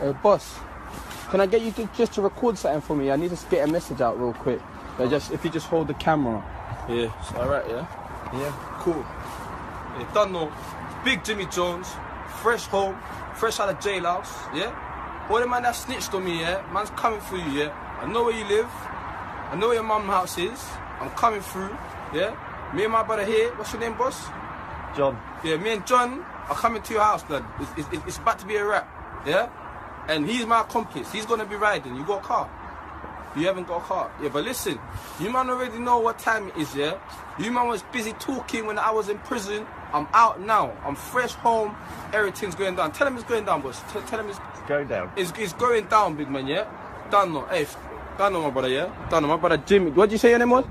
Uh, boss, can I get you to just to record something for me? I need to get a message out real quick. Just if you just hold the camera. Yeah, it's alright, yeah? Yeah. Cool. Yeah, done no. Big Jimmy Jones, fresh home, fresh out of jailhouse, yeah? All the man that snitched on me, yeah? Man's coming for you, yeah? I know where you live. I know where your mum house is. I'm coming through, yeah? Me and my brother here, what's your name, boss? John. Yeah, me and John are coming to your house, blood. It's, it's, it's about to be a wrap, yeah? And he's my accomplice. He's gonna be riding. You got a car? You haven't got a car. Yeah, but listen, you man already know what time it is, yeah? You man was busy talking when I was in prison. I'm out now. I'm fresh home. Everything's going down. Tell him it's going down, boss. Tell, tell him it's, Go down. it's, it's going down, big man, yeah? Dano, hey, Dano, my brother, yeah? Dano, my brother Jimmy. What did you say your name was?